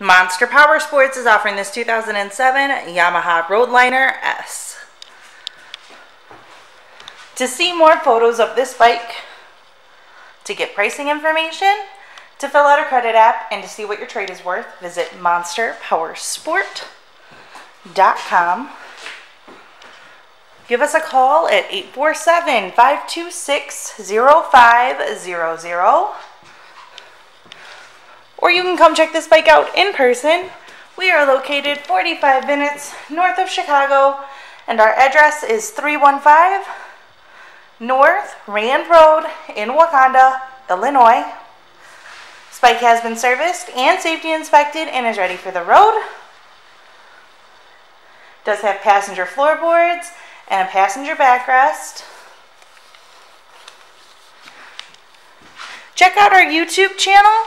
Monster Powersports is offering this 2007 Yamaha Roadliner S. To see more photos of this bike, to get pricing information, to fill out a credit app, and to see what your trade is worth, visit monsterpowersport.com. Give us a call at 847 526 0500 or you can come check this bike out in person. We are located 45 minutes north of Chicago, and our address is 315 North Rand Road in Wauconda, Illinois. This bike has been serviced and safety inspected and is ready for the road. Does have passenger floorboards and a passenger backrest. Check out our YouTube channel.